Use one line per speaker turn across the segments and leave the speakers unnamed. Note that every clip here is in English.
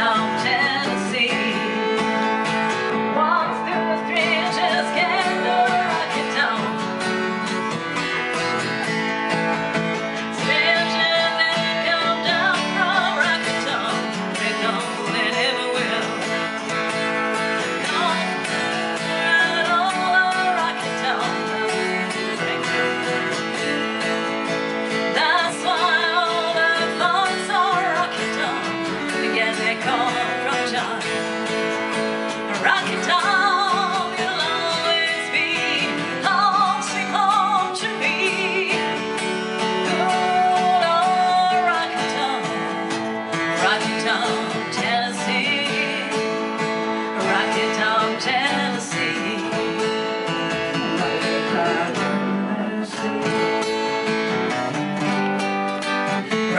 down.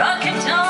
Rocket